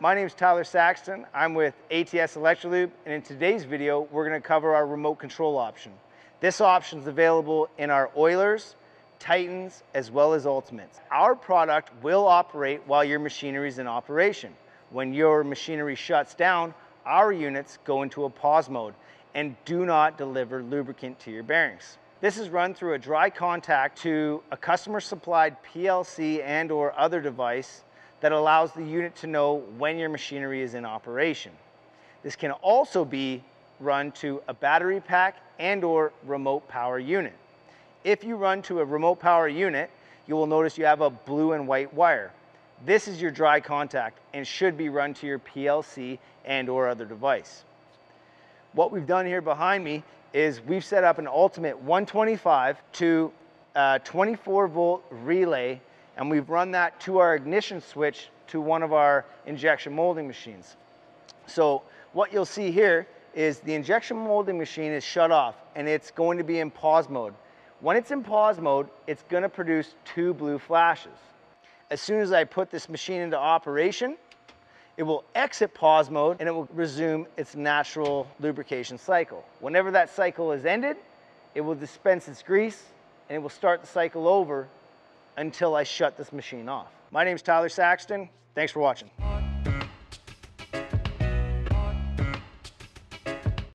my name is Tyler Saxton. I'm with ATS Electro-Lube, and in today's video, we're gonna cover our remote control option. This option is available in our Oilers, Titans, as well as Ultimates. Our product will operate while your machinery is in operation. When your machinery shuts down, our units go into a pause mode and do not deliver lubricant to your bearings. This is run through a dry contact to a customer supplied PLC and or other device that allows the unit to know when your machinery is in operation. This can also be run to a battery pack and or remote power unit. If you run to a remote power unit, you will notice you have a blue and white wire. This is your dry contact and should be run to your PLC and or other device. What we've done here behind me is we've set up an ultimate 125 to uh, 24 volt relay and we've run that to our ignition switch to one of our injection molding machines. So what you'll see here is the injection molding machine is shut off and it's going to be in pause mode. When it's in pause mode, it's gonna produce two blue flashes. As soon as I put this machine into operation, it will exit pause mode and it will resume its natural lubrication cycle. Whenever that cycle is ended, it will dispense its grease and it will start the cycle over until I shut this machine off. My name is Tyler Saxton. Thanks for watching.